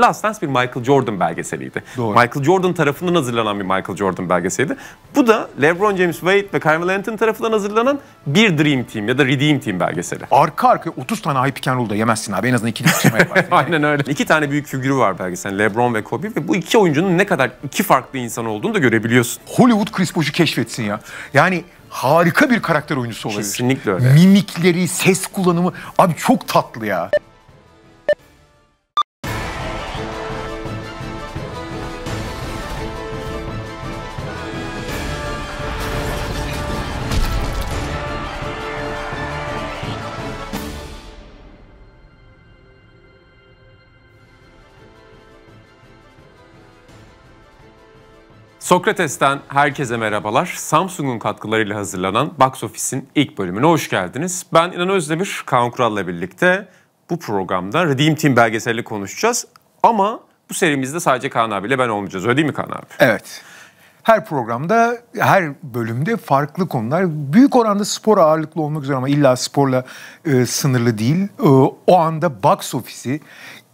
Last Dance bir Michael Jordan belgeseliydi. Doğru. Michael Jordan tarafından hazırlanan bir Michael Jordan belgeseliydi. Bu da LeBron James Wade ve Carmelo Anthony tarafından hazırlanan bir Dream Team ya da Redeem Team belgeseli. Arka arkaya 30 tane high pick and yemezsin abi. En azından ikili sıçrama yaparsın. Aynen öyle. İki tane büyük figürü var belgeselin LeBron ve Kobe ve bu iki oyuncunun ne kadar iki farklı insan olduğunu da görebiliyorsun. Hollywood Chris Bosh'u keşfetsin ya. Yani harika bir karakter oyuncusu olabilir. Kesinlikle öyle. Mimikleri, ses kullanımı. Abi çok tatlı ya. Sokrates'ten herkese merhabalar. Samsung'un katkılarıyla hazırlanan Box Office'in ilk bölümüne hoş geldiniz. Ben İnan Özdemir, Kaan Kural'la birlikte bu programda Redeem Team belgeseli konuşacağız. Ama bu serimizde sadece Kaan abiyle ben olmayacağız. Öyle değil mi Kaan abi? Evet. Her programda, her bölümde farklı konular. Büyük oranda spor ağırlıklı olmak üzere ama illa sporla e, sınırlı değil. E, o anda box ofisi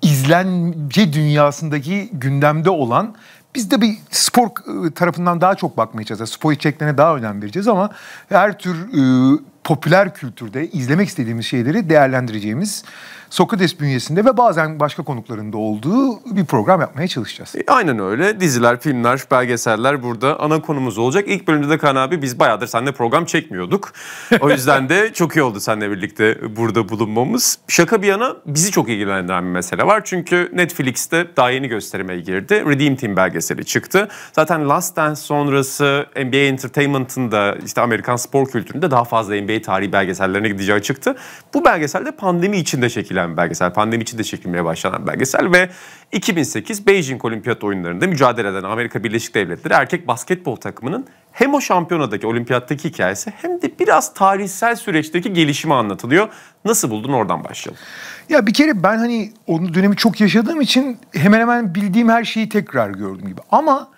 izlence dünyasındaki gündemde olan biz de bir spor e, tarafından daha çok bakmaya çalışacağız. Spor içeriklerine daha önem vereceğiz ama her tür e, popüler kültürde izlemek istediğimiz şeyleri değerlendireceğimiz Sokrates bünyesinde ve bazen başka konuklarında olduğu bir program yapmaya çalışacağız. E, aynen öyle. Diziler, filmler, belgeseller burada ana konumuz olacak. İlk bölümde de Kaan abi biz bayağıdır seninle program çekmiyorduk. O yüzden de çok iyi oldu seninle birlikte burada bulunmamız. Şaka bir yana bizi çok ilgilendiren bir mesele var. Çünkü Netflix'te daha yeni gösterime girdi. Redeem Team belgeseli çıktı. Zaten Last Dance sonrası NBA Entertainment'ın da işte Amerikan spor kültüründe daha fazla NBA tarihi belgesellerine gideceği çıktı. Bu belgesel de pandemi içinde çekilen bir belgesel. Pandemi içinde çekilmeye başlanan belgesel ve 2008 Beijing Olimpiyat Oyunları'nda mücadele eden Amerika Birleşik Devletleri erkek basketbol takımının hem o şampiyonadaki, olimpiyattaki hikayesi hem de biraz tarihsel süreçteki gelişimi anlatılıyor. Nasıl buldun oradan başlayalım. Ya bir kere ben hani o dönemi çok yaşadığım için hemen hemen bildiğim her şeyi tekrar gördüm gibi. Ama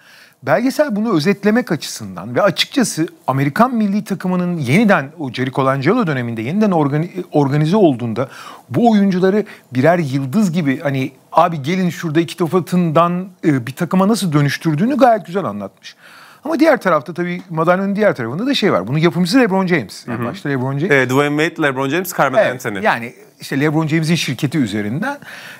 belgesel bunu özetlemek açısından ve açıkçası Amerikan milli takımının yeniden o Jerry Colangelo döneminde yeniden organi- organize olduğunda bu oyuncuları birer yıldız gibi hani abi gelin şurada iki tofatından e, bir takıma nasıl dönüştürdüğünü gayet güzel anlatmış. Ama diğer tarafta tabii madalyonun diğer tarafında da şey var. Bunun yapımcısı LeBron James. Yani başta LeBron James. E, Dwayne Wade, LeBron James, Carmelo Evet, Anthony. yani işte LeBron James'in şirketi üzerinden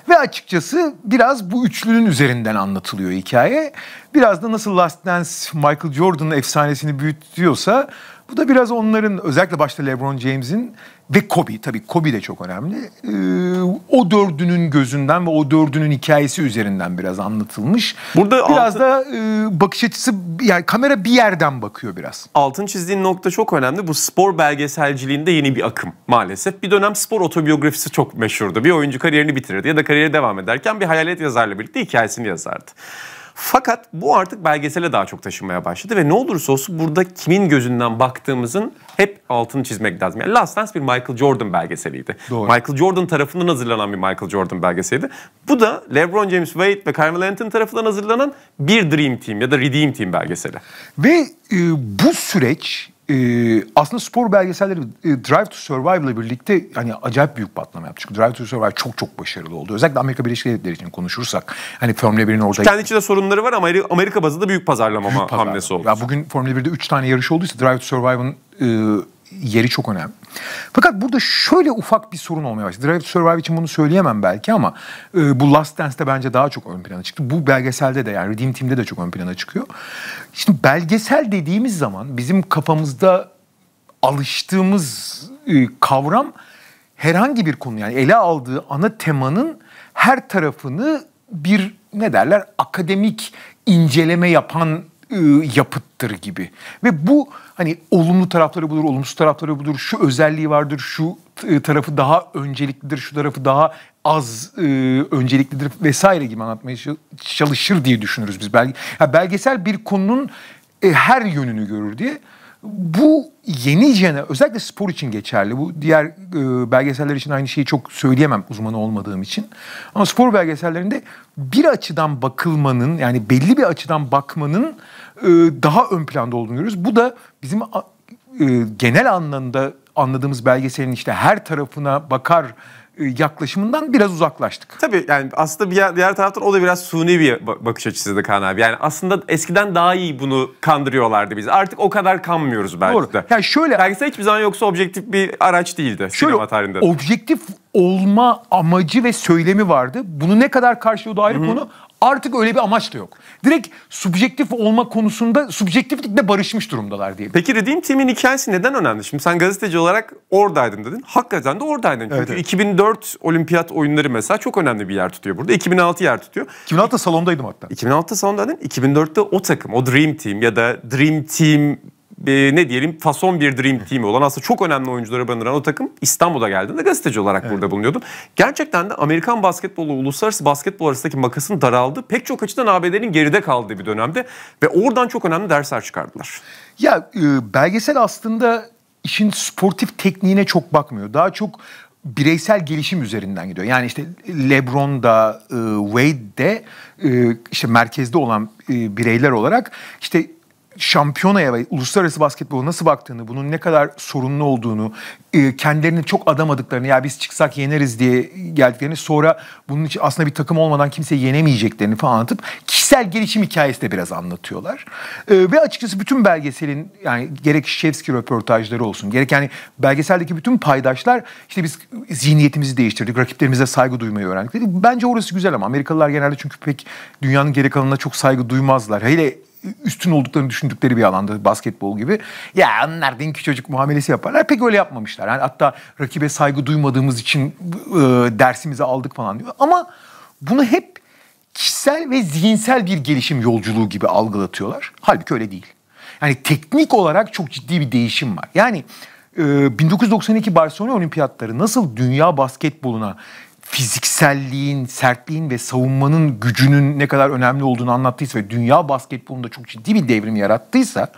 ve açıkçası biraz bu üçlünün üzerinden anlatılıyor hikaye. Biraz da nasıl Last Dance Michael Jordan'ın efsanesini büyütüyorsa bu da biraz onların özellikle başta LeBron James'in ve Kobe tabii Kobe de çok önemli. Ee, o dördünün gözünden ve o dördünün hikayesi üzerinden biraz anlatılmış. Burada biraz altı- da e, bakış açısı yani kamera bir yerden bakıyor biraz. Altın çizdiğin nokta çok önemli. Bu spor belgeselciliğinde yeni bir akım maalesef. Bir dönem spor otobiyografisi çok meşhurdu. Bir oyuncu kariyerini bitirirdi ya da kariyeri devam ederken bir hayalet yazarla birlikte hikayesini yazardı. Fakat bu artık belgesele daha çok taşınmaya başladı ve ne olursa olsun burada kimin gözünden baktığımızın hep altını çizmek lazım. Yani Last Dance bir Michael Jordan belgeseliydi. Doğru. Michael Jordan tarafından hazırlanan bir Michael Jordan belgeseliydi. Bu da LeBron James Wade ve Carmelo Anthony tarafından hazırlanan bir Dream Team ya da Redeem Team belgeseli. Ve e, bu süreç e, aslında spor belgeselleri e, Drive to Survive ile birlikte hani acayip büyük patlama yaptı. Çünkü Drive to Survive çok çok başarılı oldu. Özellikle Amerika Birleşik Devletleri için konuşursak hani Formula 1'in orada Kendi içinde sorunları var ama Ameri- Amerika bazında büyük pazarlama pazar. hamlesi oldu. Ya bugün Formula 1'de 3 tane yarış olduysa Drive to Survive'ın e, yeri çok önemli. Fakat burada şöyle ufak bir sorun olmaya başladı. Drive to Survive için bunu söyleyemem belki ama e, bu Last Dance'de bence daha çok ön plana çıktı. Bu belgeselde de yani Redeem Team'de de çok ön plana çıkıyor. Şimdi belgesel dediğimiz zaman bizim kafamızda alıştığımız e, kavram herhangi bir konu yani ele aldığı ana temanın her tarafını bir ne derler akademik inceleme yapan yapıttır gibi. Ve bu hani olumlu tarafları budur, olumsuz tarafları budur, şu özelliği vardır, şu e, tarafı daha önceliklidir, şu tarafı daha az e, önceliklidir vesaire gibi anlatmaya çalışır diye düşünürüz biz. Belge, ya belgesel bir konunun e, her yönünü görür diye. Bu yeni jene özellikle spor için geçerli. Bu diğer e, belgeseller için aynı şeyi çok söyleyemem uzmanı olmadığım için. Ama spor belgesellerinde bir açıdan bakılmanın yani belli bir açıdan bakmanın e, daha ön planda olduğunu görüyoruz. Bu da bizim e, genel anlamda anladığımız belgeselin işte her tarafına bakar yaklaşımından biraz uzaklaştık. Tabii yani aslında bir diğer, diğer taraftan o da biraz suni bir bakış açısıydı Kaan abi. Yani aslında eskiden daha iyi bunu kandırıyorlardı bizi. Artık o kadar kanmıyoruz belki Doğru. de. Yani şöyle Belgesel hiçbir zaman yoksa objektif bir araç değildi şöyle sinema tarihinde. objektif olma amacı ve söylemi vardı. Bunu ne kadar karşılıyordu ayrı konu. Artık öyle bir amaç da yok. Direkt subjektif olma konusunda subjektiflikle barışmış durumdalar diye. Peki Redeem Team'in hikayesi neden önemli? Şimdi sen gazeteci olarak oradaydın dedin. Hakikaten de oradaydın. Çünkü Evet, evet. 2004 olimpiyat oyunları mesela çok önemli bir yer tutuyor burada. 2006 yer tutuyor. 2006'da salondaydım hatta. 2006'da salonda dedin. 2004'te o takım, o Dream Team ya da Dream Team e, ne diyelim fason bir Dream Team olan aslında çok önemli oyuncuları barındıran o takım İstanbul'a geldiğinde gazeteci olarak burada bulunuyordum. Gerçekten de Amerikan basketbolu uluslararası basketbol arasındaki makasın daraldı. Pek çok açıdan ABD'nin geride kaldığı bir dönemde ve oradan çok önemli dersler çıkardılar. Ya e, belgesel aslında işin sportif tekniğine çok bakmıyor. Daha çok bireysel gelişim üzerinden gidiyor. Yani işte LeBron da e, Wade de e, işte merkezde olan e, bireyler olarak işte şampiyonaya ve uluslararası basketbola nasıl baktığını, bunun ne kadar sorunlu olduğunu, e, kendilerini çok adamadıklarını, ya biz çıksak yeneriz diye geldiklerini, sonra bunun için aslında bir takım olmadan kimseyi yenemeyeceklerini falan anlatıp kişisel gelişim hikayesi de biraz anlatıyorlar. E, ve açıkçası bütün belgeselin yani gerek Şevski röportajları olsun, gerek yani belgeseldeki bütün paydaşlar işte biz zihniyetimizi değiştirdik, rakiplerimize saygı duymayı öğrendik. dedi. Bence orası güzel ama Amerikalılar genelde çünkü pek dünyanın geri kalanına çok saygı duymazlar. Hele üstün olduklarını düşündükleri bir alanda basketbol gibi. Ya onlar dinki çocuk muamelesi yaparlar. Pek öyle yapmamışlar. Yani hatta rakibe saygı duymadığımız için e, dersimizi aldık falan diyor. Ama bunu hep kişisel ve zihinsel bir gelişim yolculuğu gibi algılatıyorlar. Halbuki öyle değil. Yani teknik olarak çok ciddi bir değişim var. Yani e, 1992 Barcelona Olimpiyatları nasıl dünya basketboluna fizikselliğin, sertliğin ve savunmanın gücünün ne kadar önemli olduğunu anlattıysa ve dünya basketbolunda çok ciddi bir devrim yarattıysa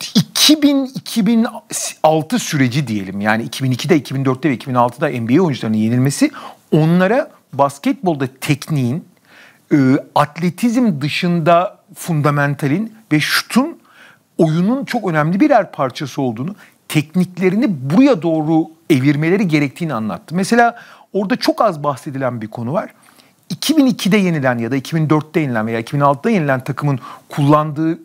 2000-2006 süreci diyelim yani 2002'de, 2004'te ve 2006'da NBA oyuncularının yenilmesi onlara basketbolda tekniğin, e, atletizm dışında fundamentalin ve şutun oyunun çok önemli birer parçası olduğunu, tekniklerini buraya doğru evirmeleri gerektiğini anlattı. Mesela orada çok az bahsedilen bir konu var. 2002'de yenilen ya da 2004'te yenilen veya 2006'da yenilen takımın kullandığı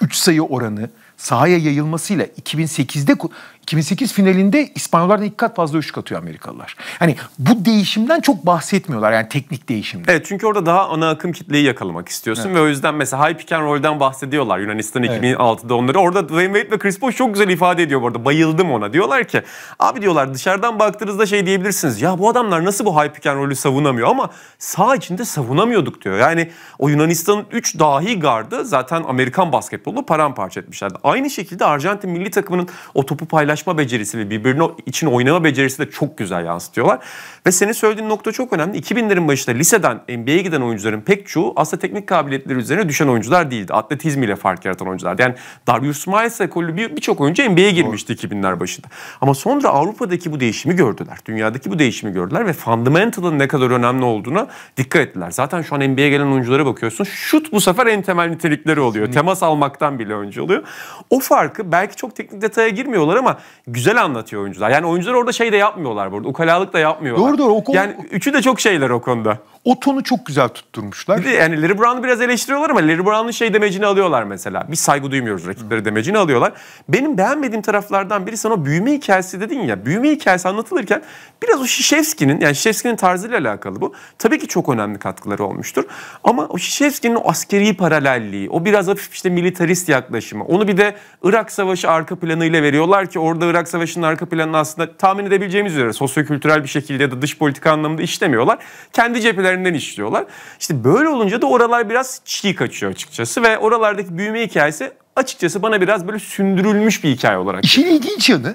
3 sayı oranı sahaya yayılmasıyla 2008'de 2008 finalinde İspanyollardan iki kat fazla üçlük atıyor Amerikalılar. Hani bu değişimden çok bahsetmiyorlar yani teknik değişimden. Evet çünkü orada daha ana akım kitleyi yakalamak istiyorsun ve o yüzden mesela high pick and roll'den bahsediyorlar Yunanistan 2006'da onları. Orada Dwayne Wade ve Chris Bosh çok güzel ifade ediyor bu arada. Bayıldım ona. Diyorlar ki abi diyorlar dışarıdan baktığınızda şey diyebilirsiniz. Ya bu adamlar nasıl bu high pick and roll'ü savunamıyor ama sağ içinde savunamıyorduk diyor. Yani o Yunanistan'ın 3 dahi gardı zaten Amerikan basketbolu paramparça etmişlerdi. Aynı şekilde Arjantin milli takımının o topu paylaşma becerisi ve birbirine için oynama becerisi de çok güzel yansıtıyorlar. Ve senin söylediğin nokta çok önemli. 2000'lerin başında liseden NBA'ye giden oyuncuların pek çoğu aslında teknik kabiliyetleri üzerine düşen oyuncular değildi. Atletizmiyle fark yaratan oyunculardı. Yani Darius Miles ekolü bir- birçok oyuncu NBA'ye girmişti 2000'ler başında. Ama sonra Avrupa'daki bu değişimi gördüler. Dünyadaki bu değişimi gördüler ve fundamental'ın ne kadar önemli olduğuna dikkat ettiler. Zaten şu an NBA'ye gelen oyunculara bakıyorsun. Şut bu sefer en temel nitelikleri oluyor. Temas almaktan bile önce oluyor. O farkı belki çok teknik detaya girmiyorlar ama güzel anlatıyor oyuncular. Yani oyuncular orada şey de yapmıyorlar burada. Ukalalık da yapmıyorlar. Doğru, doğru. O konu- Yani üçü de çok şeyler o konuda. O tonu çok güzel tutturmuşlar. Bir de yani Larry Brown'u biraz eleştiriyorlar ama Larry Brown'un şey demecini alıyorlar mesela. Biz saygı duymuyoruz rakipleri demecini alıyorlar. Benim beğenmediğim taraflardan biri sana o büyüme hikayesi dedin ya. Büyüme hikayesi anlatılırken biraz o Şişevski'nin yani Şişevski'nin tarzıyla alakalı bu. Tabii ki çok önemli katkıları olmuştur. Ama o Şişevski'nin o askeri paralelliği, o biraz hafif işte militarist yaklaşımı. Onu bir de Irak Savaşı arka planıyla veriyorlar ki orada Irak Savaşı'nın arka planını aslında tahmin edebileceğimiz üzere sosyokültürel bir şekilde ya da dış politika anlamında işlemiyorlar. Kendi cephelerinden işliyorlar. İşte böyle olunca da oralar biraz çiğ kaçıyor açıkçası ve oralardaki büyüme hikayesi açıkçası bana biraz böyle sündürülmüş bir hikaye olarak. İşin ilginç yanı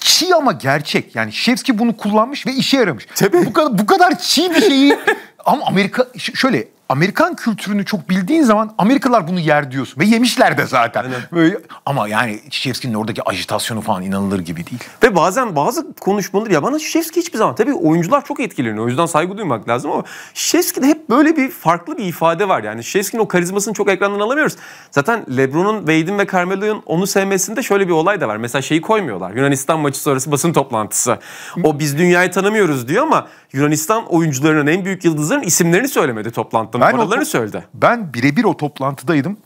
çiğ ama gerçek. Yani Şevski bunu kullanmış ve işe yaramış. Tabii. Bu kadar bu kadar çiğ bir şeyi ama Amerika şöyle Amerikan kültürünü çok bildiğin zaman Amerikalılar bunu yer diyorsun. Ve yemişler de zaten. Böyle, ama yani Şişevski'nin oradaki ajitasyonu falan inanılır gibi değil. Ve bazen bazı konuşmaları ya bana Şişevski hiçbir zaman tabii oyuncular çok etkileniyor. O yüzden saygı duymak lazım ama Şişevski'de hep böyle bir farklı bir ifade var. Yani Şişevski'nin o karizmasını çok ekrandan alamıyoruz. Zaten LeBron'un, Wade'in ve Carmelo'nun onu sevmesinde şöyle bir olay da var. Mesela şeyi koymuyorlar. Yunanistan maçı sonrası basın toplantısı. O biz dünyayı tanımıyoruz diyor ama Yunanistan oyuncularının en büyük yıldızların isimlerini söylemedi toplantıda. Ben o Paralarını to- söyledi. Ben birebir o toplantıdaydım.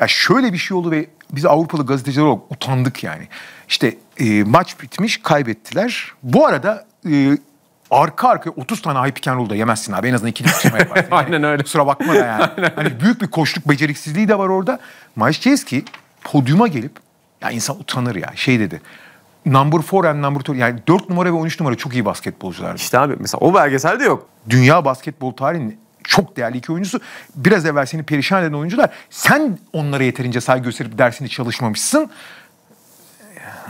Ya şöyle bir şey oldu ve biz Avrupalı gazeteciler olarak utandık yani. İşte e, maç bitmiş, kaybettiler. Bu arada e, arka arkaya 30 tane high pick and roll da yemezsin abi. En azından ikili yaparsın. Yani. Aynen öyle. Kusura bakma da yani. hani büyük bir koşluk beceriksizliği de var orada. Maçkeski podyuma gelip ya insan utanır ya. Şey dedi. Number 4 and number 2 yani 4 numara ve 13 numara çok iyi basketbolcular. İşte abi mesela o belgeselde yok. dünya basketbol tarihinin çok değerli iki oyuncusu. Biraz evvel seni perişan eden oyuncular. Sen onlara yeterince saygı gösterip dersini çalışmamışsın.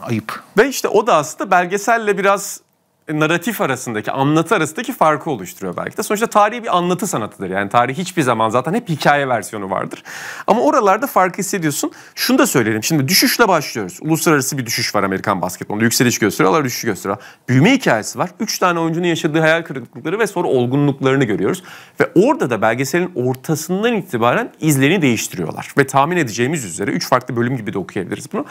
Ayıp. Ve işte o da aslında belgeselle biraz narratif arasındaki, anlatı arasındaki farkı oluşturuyor belki de. Sonuçta tarihi bir anlatı sanatıdır. Yani tarih hiçbir zaman zaten hep hikaye versiyonu vardır. Ama oralarda farkı hissediyorsun. Şunu da söyleyelim. Şimdi düşüşle başlıyoruz. Uluslararası bir düşüş var Amerikan basketbolunda. Yükseliş gösteriyorlar, düşüş gösteriyor. Büyüme hikayesi var. Üç tane oyuncunun yaşadığı hayal kırıklıkları ve sonra olgunluklarını görüyoruz. Ve orada da belgeselin ortasından itibaren izlerini değiştiriyorlar. Ve tahmin edeceğimiz üzere üç farklı bölüm gibi de okuyabiliriz bunu.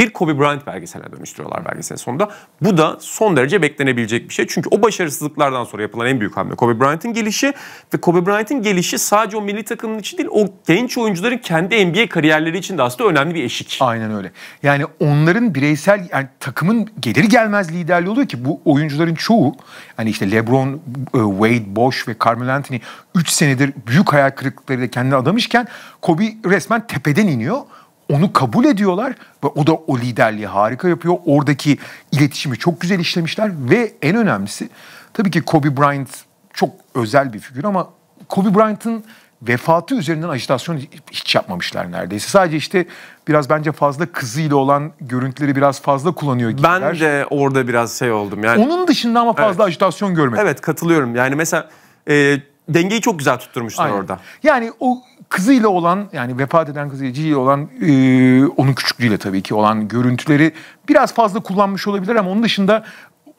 Bir Kobe Bryant belgeseline dönüştürüyorlar belgeselin sonunda. Bu da son derece beklenebilecek bir şey. Çünkü o başarısızlıklardan sonra yapılan en büyük hamle Kobe Bryant'ın gelişi ve Kobe Bryant'ın gelişi sadece o milli takımın için değil o genç oyuncuların kendi NBA kariyerleri için de aslında önemli bir eşik. Aynen öyle. Yani onların bireysel yani takımın gelir gelmez liderliği oluyor ki bu oyuncuların çoğu hani işte LeBron, e, Wade, Bosh ve Carmelo Anthony 3 senedir büyük hayal kırıklıklarıyla kendini adamışken Kobe resmen tepeden iniyor. Onu kabul ediyorlar ve o da o liderliği harika yapıyor. Oradaki iletişimi çok güzel işlemişler ve en önemlisi tabii ki Kobe Bryant çok özel bir figür ama Kobe Bryant'ın vefatı üzerinden ajitasyon hiç yapmamışlar neredeyse. Sadece işte biraz bence fazla kızıyla olan görüntüleri biraz fazla kullanıyor gibiler. Ben de orada biraz şey oldum. Yani Onun dışında ama fazla Evet. ajitasyon görmedim. evet katılıyorum. Yani mesela e, dengeyi çok güzel tutturmuşlar Aynen. orada. Yani o kızıyla olan yani vefat eden kızıyla olan e, onun küçüklüğüyle tabii ki olan görüntüleri biraz fazla kullanmış olabilir ama onun dışında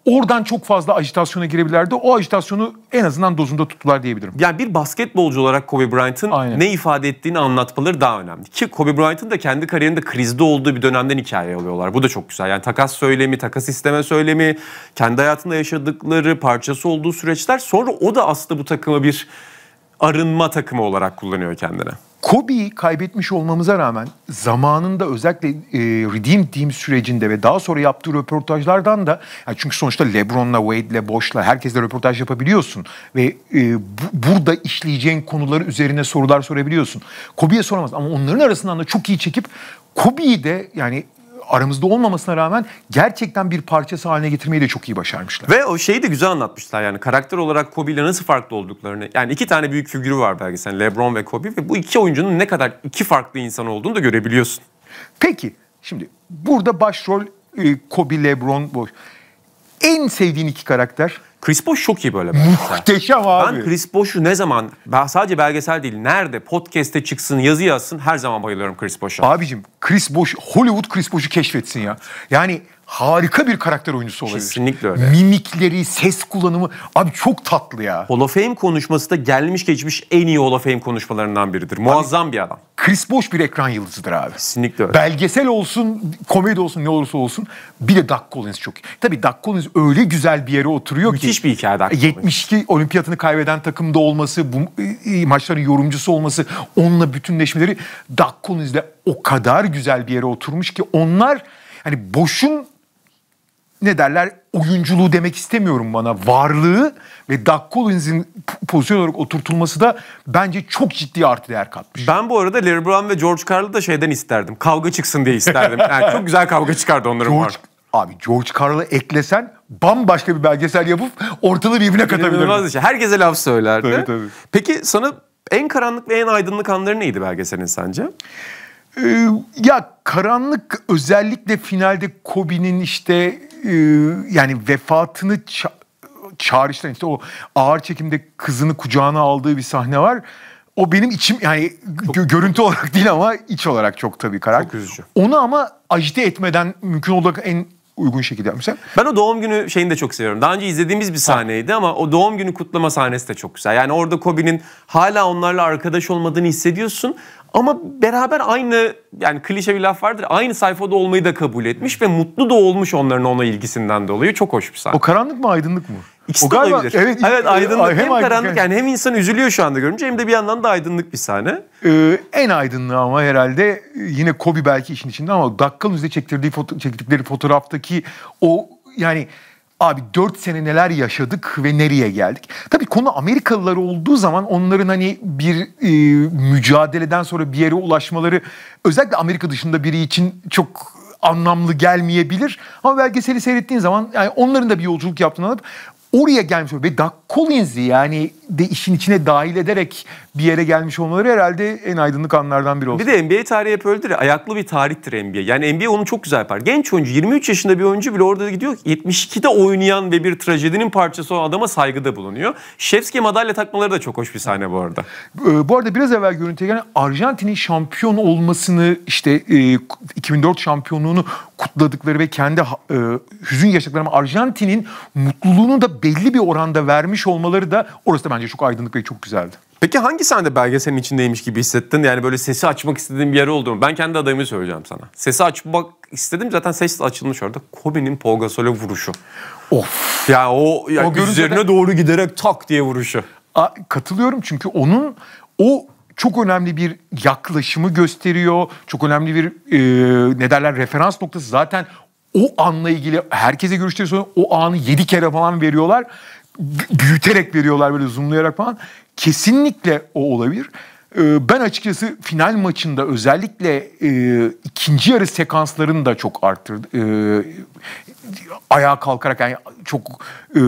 oradan çok fazla ajitasyona girebilirlerdi. O ajitasyonu en azından dozunda tuttular diyebilirim. Yani bir basketbolcu olarak Kobe Bryant'ın ne ifade ettiğini anlatmaları daha önemli. Ki Kobe Bryant'ın da kendi kariyerinde krizde olduğu bir dönemden hikaye alıyorlar. Bu da çok güzel. Yani takas söylemi, takas isteme söylemi, kendi hayatında yaşadıkları, parçası olduğu süreçler. Sonra o da aslında bu takımı bir arınma takımı olarak kullanıyor kendine. Kobe'yi kaybetmiş olmamıza rağmen zamanında özellikle e, Redeem Team sürecinde ve daha sonra yaptığı röportajlardan da yani çünkü sonuçta LeBron'la, Wade'le, Boş'la herkesle röportaj yapabiliyorsun ve e, bu- burada işleyeceğin konuları üzerine sorular sorabiliyorsun. Kobe'ye soramaz ama onların arasından da çok iyi çekip Kobe'yi de yani aramızda olmamasına rağmen gerçekten bir parçası haline getirmeyi de çok iyi başarmışlar. Ve o şeyi de güzel anlatmışlar yani karakter olarak Kobe ile nasıl farklı olduklarını. Yani iki tane büyük figürü var belgesel LeBron ve Kobe ve bu iki oyuncunun ne kadar iki farklı insan olduğunu da görebiliyorsun. Peki şimdi burada başrol e, Kobe, LeBron, Boş. En sevdiğin iki karakter? Chris Bosh çok iyi böyle belgesel. Muhteşem abi. Ben Chris Bosh'u ne zaman, ben sadece belgesel değil, nerede podcast'te çıksın, yazı yazsın her zaman bayılıyorum Chris Bosh'a. Abicim Chris Bosh, Hollywood Chris Bosh'u keşfetsin ya. Yani harika bir karakter oyuncusu olabilir. Kesinlikle öyle. Mimikleri, ses kullanımı abi çok tatlı ya. Hall of Fame konuşması da gelmiş geçmiş en iyi Hall of Fame konuşmalarından biridir. Muazzam bir adam. Chris Bosh bir ekran yıldızıdır abi. Kesinlikle öyle. Belgesel olsun, komedi olsun ne olursa olsun. Bir de Doug Collins çok iyi. Tabii Doug Collins öyle güzel bir yere oturuyor ki. Müthiş bir hikaye Doug Collins. 72 olimpiyatını kaybeden takımda olması, bu e, maçların yorumcusu olması, onunla bütünleşmeleri Doug Collins'le o kadar güzel bir yere oturmuş ki onlar hani boşun ne derler oyunculuğu demek istemiyorum bana. Varlığı ve Doug Collins'in pozisyon olarak oturtulması da bence çok ciddi artı değer katmış. Ben bu arada Larry Brown ve George Karl'ı da şeyden isterdim. Kavga çıksın diye isterdim. Yani çok güzel kavga çıkardı onların George, var. abi George Carl'ı eklesen bambaşka bir belgesel yapıp ortalığı birbirine katabilirdin. Şey. Herkese laf söylerdi. Tabii, tabii. Peki sana en karanlık ve en aydınlık anları neydi belgeselin sence? Ee, ya karanlık özellikle finalde Kobe'nin işte e, yani vefatını ça- çağrıştıran işte o ağır çekimde kızını kucağına aldığı bir sahne var. o benim içim yani gö- görüntü olarak değil ama iç olarak çok tabii karar. Çok üzücü. Onu ama ajite etmeden mümkün olduğu en uygun şekilde yapmışlar. Ben o doğum günü şeyini de çok seviyorum. Daha önce izlediğimiz bir sahneydi ama o doğum günü kutlama sahnesi de çok güzel. Yani orada Kobe'nin hala onlarla arkadaş olmadığını hissediyorsun. Ama beraber aynı yani klişe bir laf vardır. Aynı sayfada olmayı da kabul etmiş ve mutlu da olmuş onların ona ilgisinden dolayı. Çok hoş bir sahne. O karanlık mı aydınlık mı? İkisi o de galiba- olabilir. Evet, Evet, aydınlık hem hem, aydınlık karanlık yani hem insan üzülüyor şu anda görünce hem de bir yandan da aydınlık bir sahne. Ee, en aydınlığı ama herhalde e, yine Kobe belki işin içinde ama dakikal yüzde çektirdiği foto- çektikleri fotoğraftaki o yani abi 4 sene neler yaşadık ve nereye geldik. Tabii konu Amerikalılar olduğu zaman onların hani bir e, mücadeleden sonra bir yere ulaşmaları özellikle Amerika dışında biri için çok anlamlı gelmeyebilir. Ama belgeseli seyrettiğin zaman yani onların da bir yolculuk yaptığını anlayıp oraya gelmiş. Ve Doug Collins'i yani de işin içine dahil ederek bir yere gelmiş olmaları herhalde en aydınlık anlardan biri oldu. Bir de NBA tarihi hep öyledir ya, ayaklı bir tarihtir NBA. Yani NBA onu çok güzel yapar. Genç oyuncu 23 yaşında bir oyuncu bile orada gidiyor 72'de oynayan ve bir trajedinin parçası olan adama saygıda bulunuyor. Şevski'ye madalya takmaları da çok hoş bir sahne bu arada. Ee, bu arada biraz evvel görüntüye gelen Arjantin'in şampiyon olmasını işte e, 2004 şampiyonluğunu kutladıkları ve kendi e, hüzün yaşadıkları ama Arjantin'in mutluluğunu da belli bir oranda vermiş olmaları da orası da bence çok aydınlık ve çok güzeldi. Peki hangi sahne belgeselin içindeymiş gibi hissettin? Yani böyle sesi açmak istediğin bir yer oldu mu? Ben kendi adayımı söyleyeceğim sana. Sesi açmak istedim zaten ses açılmış orada. Kobe'nin Pau Gasol'e vuruşu. Of. Ya o, ya O üzerine doğru giderek tak diye vuruşu. A- katılıyorum çünkü onun o çok önemli bir yaklaşımı gösteriyor. Çok önemli bir e, ne derler referans noktası. Zaten o anla ilgili herkese görüşleri sonra o anı yedi kere falan veriyorlar. Büyüterek veriyorlar böyle zoomlayarak falan. Kesinlikle o olabilir. E, ben açıkçası final maçında özellikle e, ikinci yarı sekanslarını da çok arttırdı. E, ayağa kalkarak yani çok e,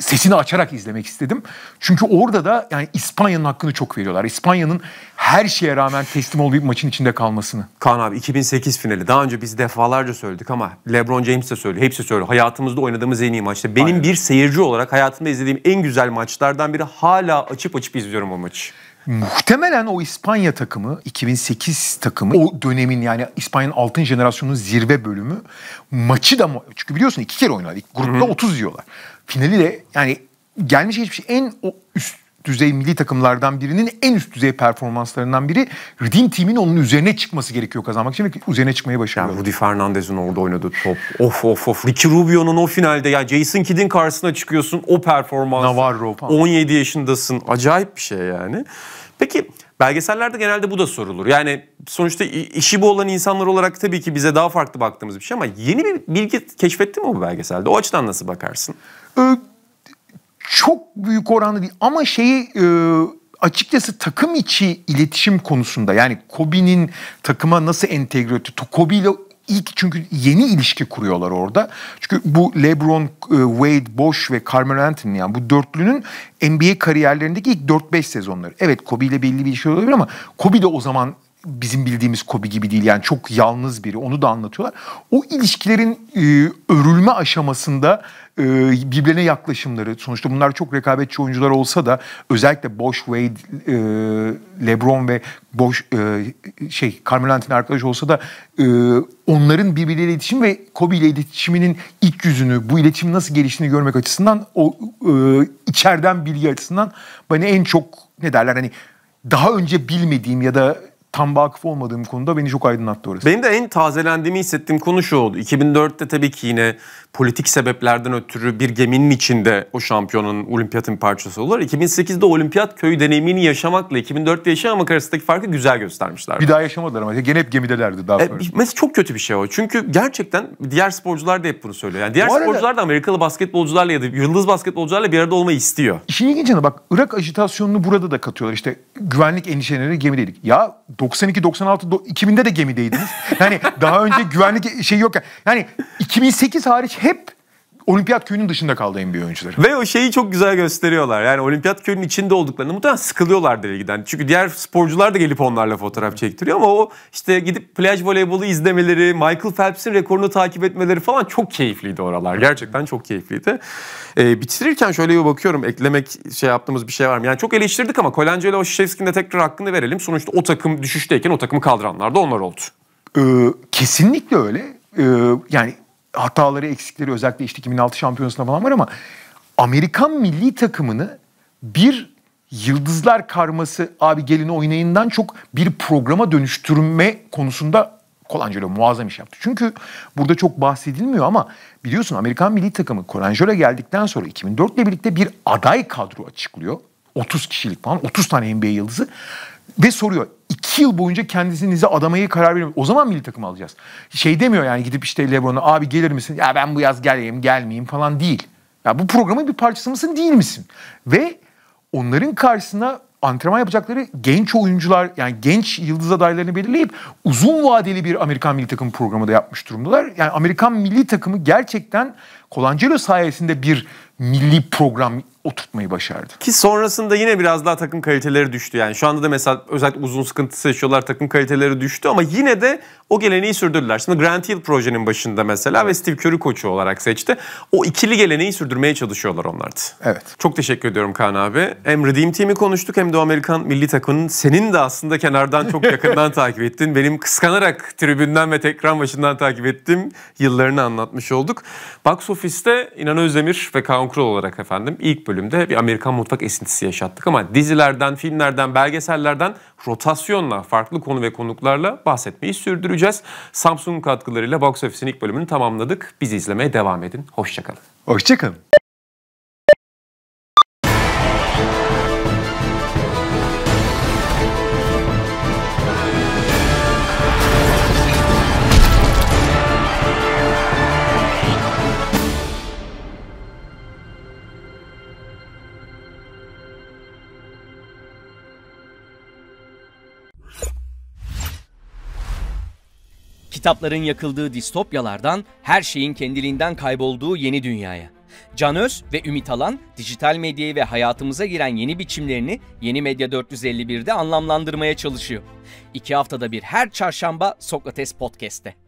sesini açarak izlemek istedim. Çünkü orada da yani İspanya'nın hakkını çok veriyorlar. İspanya'nın her şeye rağmen teslim olduğu maçın içinde kalmasını. Kaan abi 2008 finali. Daha önce biz defalarca söyledik ama LeBron James de söylüyor. Hepsi söylüyor. Hayatımızda oynadığımız en iyi maçtı. Benim Aynen. bir seyirci olarak hayatımda izlediğim en güzel maçlardan biri. Hala açıp açıp izliyorum o maçı. Muhtemelen o İspanya takımı 2008 takımı o dönemin yani İspanya'nın altın jenerasyonunun zirve bölümü maçı da çünkü biliyorsun iki kere oynadı. Grupta 30 yiyorlar. Finali de yani gelmiş geçmiş en o üst düzey milli takımlardan birinin en üst düzey performanslarından biri Redeem Team'in onun üzerine çıkması gerekiyor kazanmak için ve üzerine çıkmayı başarıyor. Yani Rudy Fernandez'in orada oynadığı top. Of of of. Ricky Rubio'nun o finalde ya Jason Kidd'in karşısına çıkıyorsun o performans. Navarro falan. 17 yaşındasın. Acayip bir şey yani. Peki belgesellerde genelde bu da sorulur. Yani sonuçta işi bu olan insanlar olarak tabii ki bize daha farklı baktığımız bir şey ama yeni bir bilgi keşfettin mi bu belgeselde? O açıdan nasıl bakarsın? Ee, çok büyük oranda değil ama şeyi e, açıkçası takım içi iletişim konusunda yani Kobe'nin takıma nasıl entegre etti? Kobe ile ilk çünkü yeni ilişki kuruyorlar orada. Çünkü bu LeBron, e, Wade, Bosh ve Carmelo Anthony yani bu dörtlünün NBA kariyerlerindeki ilk 4-5 sezonları. Evet Kobe ile belli bir ilişki olabilir ama Kobe de o zaman bizim bildiğimiz Kobe gibi değil. Yani çok yalnız biri. Onu da anlatıyorlar. O ilişkilerin e, örülme aşamasında e, birbirine yaklaşımları. Sonuçta bunlar çok rekabetçi oyuncular olsa da özellikle Bosh, Wade, e, LeBron ve Bosh e, şey Carmelo Anthony arkadaş olsa da e, onların birbirleriyle iletişim ve Kobe ile iletişiminin ilk yüzünü, bu iletişimin nasıl geliştiğini görmek açısından o e, içeriden bilgi açısından bana en çok ne derler hani daha önce bilmediğim ya da tam vakıf olmadığım konuda beni çok aydınlattı orası. Benim de en tazelendiğimi hissettiğim konu şu oldu. 2004'te tabii ki yine politik sebeplerden ötürü bir geminin içinde o şampiyonun olimpiyatın parçası olur. 2008'de olimpiyat köyü deneyimini yaşamakla 2004'te yaşamamak arasındaki farkı güzel göstermişler. Bir daha yaşamadılar ama gene hep gemidelerdi daha E, sonra. mesela çok kötü bir şey o. Çünkü gerçekten diğer sporcular da hep bunu söylüyor. Yani diğer Bu arada- sporcular da Amerikalı basketbolcularla ya da yıldız basketbolcularla bir arada olmayı istiyor. İşin ilginç bak Irak ajitasyonunu burada da katıyorlar. İşte güvenlik endişeleri gemideydik. Ya 92, 96, do- 2000'de de gemideydiniz. Yani daha önce güvenlik şeyi yok. Yani 2008 hariç hep olimpiyat köyünün dışında kaldı NBA oyuncuları. Ve o şeyi çok güzel gösteriyorlar. Yani olimpiyat köyünün içinde olduklarını muhtemelen sıkılıyorlardır ilgiden. Çünkü diğer sporcular da gelip onlarla fotoğraf çektiriyor ama o işte gidip plaj voleybolu izlemeleri, Michael Phelps'in rekorunu takip etmeleri falan çok keyifliydi oralar. Gerçekten çok keyifliydi. Ee, bitirirken şöyle bir bakıyorum eklemek şey yaptığımız bir şey var mı? Yani çok eleştirdik ama Colangelo Şişevski'nin de tekrar hakkını verelim. Sonuçta o takım düşüşteyken o takımı kaldıranlar da onlar oldu. Ee, kesinlikle öyle. Ee, yani hataları, eksikleri özellikle işte 2006 şampiyonasında falan var ama Amerikan milli takımını bir yıldızlar karması abi gelin oynayından çok bir programa dönüştürme konusunda Colangelo muazzam iş yaptı. Çünkü burada çok bahsedilmiyor ama biliyorsun Amerikan milli takımı Colangelo geldikten sonra 2004 ile birlikte bir aday kadro açıklıyor. 30 kişilik falan 30 tane NBA yıldızı ve soruyor iki yıl boyunca kendisinize adamayı karar veriyor. O zaman milli takım alacağız. Şey demiyor yani gidip işte Lebron'a abi gelir misin? Ya ben bu yaz geleyim gelmeyeyim falan değil. Ya bu programın bir parçası mısın değil misin? Ve onların karşısına antrenman yapacakları genç oyuncular yani genç yıldız adaylarını belirleyip uzun vadeli bir Amerikan milli takım programı da yapmış durumdalar. Yani Amerikan milli takımı gerçekten Colangelo sayesinde bir milli program oturtmayı başardı. Ki sonrasında yine biraz daha takım kaliteleri düştü. Yani şu anda da mesela özellikle uzun sıkıntısı yaşıyorlar takım kaliteleri düştü ama yine de o geleneği sürdürdüler. Şimdi Grant Hill projenin başında mesela ve Steve Curry koçu olarak seçti. O ikili geleneği sürdürmeye çalışıyorlar onlar da. Evet. Çok teşekkür ediyorum Kaan abi. Hem Redeem Team'i konuştuk hem de Amerikan milli takımının senin de aslında kenardan çok yakından takip ettin. Benim kıskanarak tribünden ve tekrar başından takip ettiğim yıllarını anlatmış olduk. Box Office'te İnan Özdemir ve Kaan Kural olarak efendim ilk bölümde bir Amerikan mutfak esintisi yaşattık ama dizilerden, filmlerden, belgesellerden rotasyonla, farklı konu ve konuklarla bahsetmeyi sürdüreceğiz. Samsung katkılarıyla Box Office'in ilk bölümünü tamamladık. Bizi izlemeye devam edin. Hoşçakalın. Hoşçakalın. Kitapların yakıldığı distopyalardan her şeyin kendiliğinden kaybolduğu yeni dünyaya. Can Öz ve Ümit Alan dijital medyayı ve hayatımıza giren yeni biçimlerini Yeni Medya 451'de anlamlandırmaya çalışıyor. İki haftada bir her çarşamba Sokrates Podcast'te.